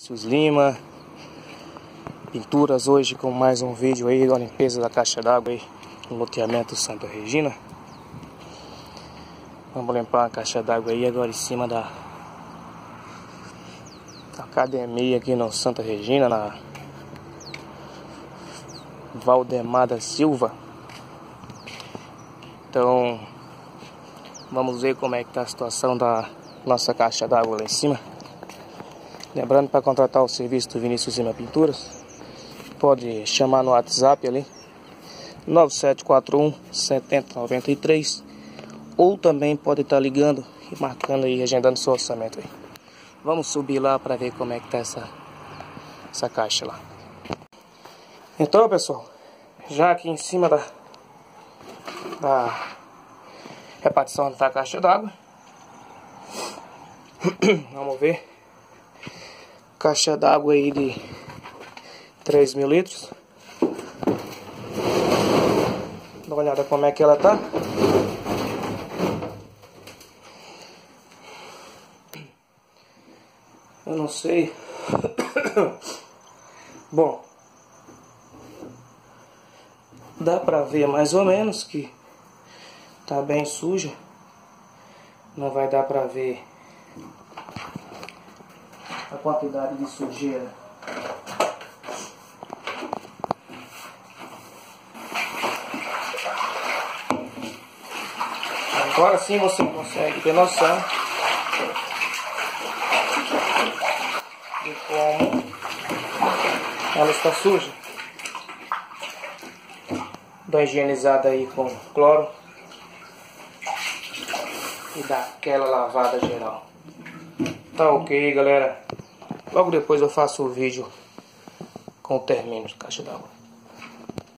Vinícius Lima. Pinturas hoje com mais um vídeo aí da limpeza da caixa d'água aí no loteamento Santa Regina. Vamos limpar a caixa d'água aí agora em cima da academia aqui no Santa Regina na Valdemar da Silva. Então Vamos ver como é que tá a situação da nossa caixa d'água lá em cima Lembrando para contratar o serviço do Vinícius Lima Pinturas, pode chamar no WhatsApp ali 9741 7093 ou também pode estar tá ligando e marcando e agendando seu orçamento aí. Vamos subir lá para ver como é que tá essa essa caixa lá. Então, pessoal, já aqui em cima da da repartição da caixa d'água, vamos ver caixa d'água aí de 3 mil litros. Dá uma olhada como é que ela tá. Eu não sei. Bom, dá pra ver mais ou menos que tá bem suja. Não vai dar pra ver a quantidade de sujeira. Agora sim você consegue ter noção de como ela está suja. Dá higienizada aí com cloro e dá aquela lavada geral. Tá ok, galera. Logo depois eu faço o vídeo com o término de caixa d'água.